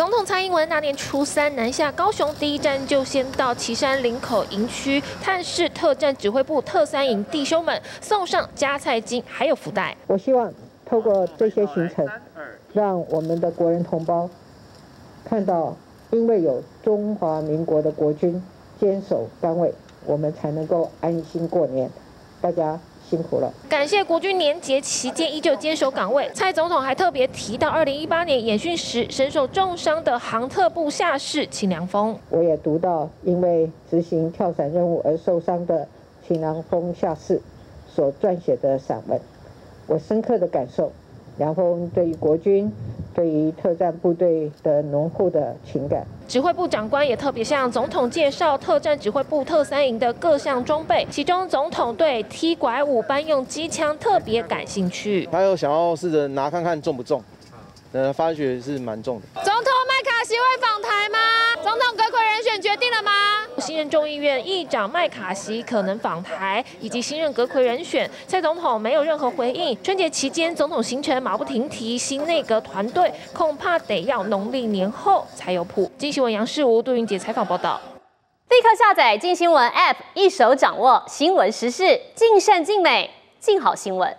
总统蔡英文那年初三南下高雄，第一站就先到旗山林口营区探视特战指挥部特三营弟兄们，送上加菜金还有福袋。我希望透过这些行程，让我们的国人同胞看到，因为有中华民国的国军坚守岗位，我们才能够安心过年。大家。辛苦了，感谢国军年节期间依旧坚守岗位。蔡总统还特别提到，二零一八年演训时身受重伤的航特部下士秦良峰。我也读到，因为执行跳伞任务而受伤的秦良峰下士所撰写的散文，我深刻的感受。梁峰对于国军、对于特战部队的浓厚的情感。指挥部长官也特别向总统介绍特战指挥部特三营的各项装备，其中总统对 T 拐五班用机枪特别感兴趣。他有想要试着拿看看重不重，呃，发觉是蛮重的。总统麦卡锡会访台吗？总统鬼鬼人选决定了吗？新任众议院议长麦卡锡可能访台，以及新任阁揆人选，蔡总统没有任何回应。春节期间总统行程马不停蹄，新内阁团队恐怕得要农历年后才有谱。金新闻杨世吴杜云杰采访报道。立刻下载金新闻 App，一手掌握新闻时事，尽善尽美，尽好新闻。